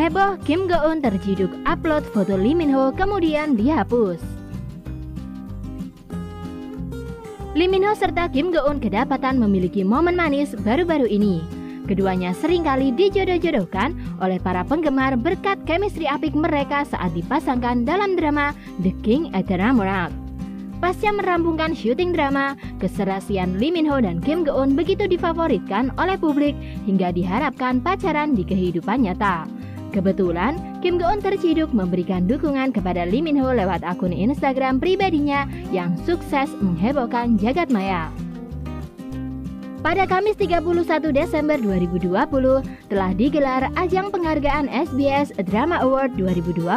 Heboh Kim Go Eun terciduk upload foto Lee Min Ho kemudian dihapus. Lee Min Ho serta Kim Go Eun kedapatan memiliki momen manis baru-baru ini. Keduanya sering kali dijodoh-jodohkan oleh para penggemar berkat chemistry apik mereka saat dipasangkan dalam drama The King Eternal Monarch. Pasca merampungkan syuting drama, keserasian Lee Min Ho dan Kim Go Eun begitu difavoritkan oleh publik hingga diharapkan pacaran di kehidupan nyata. Kebetulan, Kim Go Eun terciduk memberikan dukungan kepada Lee Min Ho lewat akun Instagram pribadinya yang sukses menghebohkan jagat maya. Pada Kamis 31 Desember 2020 telah digelar ajang penghargaan SBS Drama Award 2020.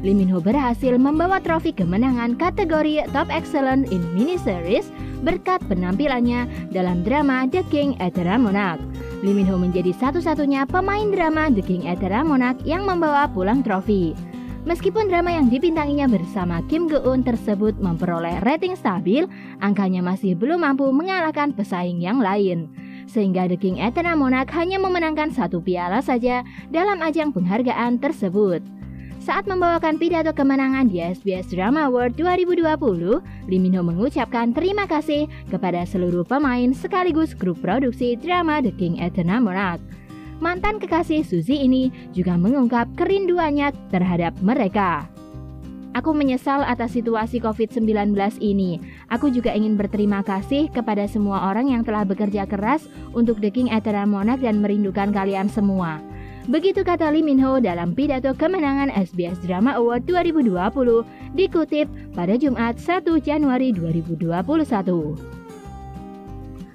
Lee Min Ho berhasil membawa trofi kemenangan kategori Top Excellent in Miniseries berkat penampilannya dalam drama The King Eternal Monarch. Lee Min Ho menjadi satu-satunya pemain drama The King Eternal Monarch yang membawa pulang trofi. Meskipun drama yang dibintanginya bersama Kim Go Eun tersebut memperoleh rating stabil, angkanya masih belum mampu mengalahkan pesaing yang lain. Sehingga The King Eternal Monarch hanya memenangkan satu piala saja dalam ajang penghargaan tersebut. Saat membawakan pidato kemenangan di SBS Drama Award 2020, Lee Min Ho mengucapkan terima kasih kepada seluruh pemain sekaligus grup produksi drama The King Eternal Monarch. Mantan kekasih Suzy ini juga mengungkap kerinduannya terhadap mereka. Aku menyesal atas situasi COVID-19 ini. Aku juga ingin berterima kasih kepada semua orang yang telah bekerja keras untuk The King Eternal Monarch dan merindukan kalian semua. Begitu kata Lee Min Ho dalam pidato kemenangan SBS Drama Award 2020 dikutip pada Jumat 1 Januari 2021.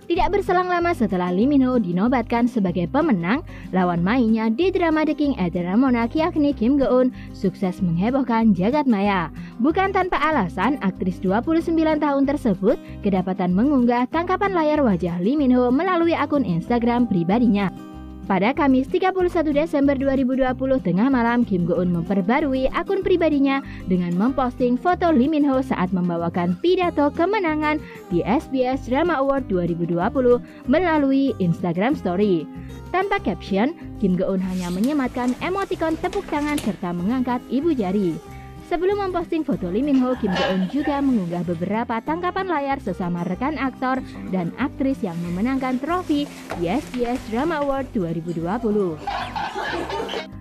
Tidak berselang lama setelah Lee Min Ho dinobatkan sebagai pemenang, lawan mainnya di drama The King Eternal Monarch yakni Kim Go sukses menghebohkan jagat maya. Bukan tanpa alasan, aktris 29 tahun tersebut kedapatan mengunggah tangkapan layar wajah Lee Min Ho melalui akun Instagram pribadinya. Pada Kamis 31 Desember 2020 tengah malam, Kim Go Eun memperbarui akun pribadinya dengan memposting foto Lee Min Ho saat membawakan pidato kemenangan di SBS Drama Award 2020 melalui Instagram Story. Tanpa caption, Kim Go Eun hanya menyematkan emotikon tepuk tangan serta mengangkat ibu jari. Sebelum memposting foto Lee Min Ho, Kim Go Eun juga mengunggah beberapa tangkapan layar sesama rekan aktor dan aktris yang memenangkan trofi Yes Yes Drama Award 2020.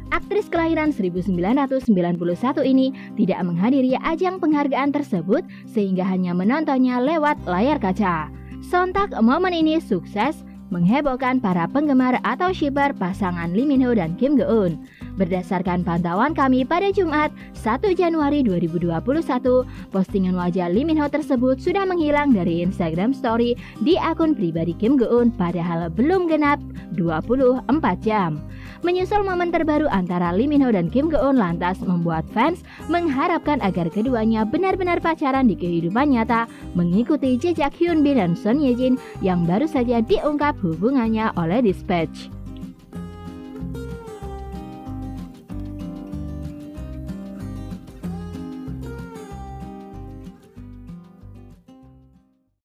Aktris kelahiran 1991 ini tidak menghadiri ajang penghargaan tersebut sehingga hanya menontonnya lewat layar kaca. Sontak momen ini sukses menghebohkan para penggemar atau shipper pasangan Lee Min Ho dan Kim Go Eun. Berdasarkan pantauan kami pada Jumat 1 Januari 2021, postingan wajah Lee Min Ho tersebut sudah menghilang dari Instagram Story di akun pribadi Kim Go Eun padahal belum genap 24 jam. Menyusul momen terbaru antara Lee Min Ho dan Kim Go Eun lantas membuat fans mengharapkan agar keduanya benar-benar pacaran di kehidupan nyata mengikuti jejak Hyun Bin dan Son Ye Jin yang baru saja diungkap hubungannya oleh Dispatch.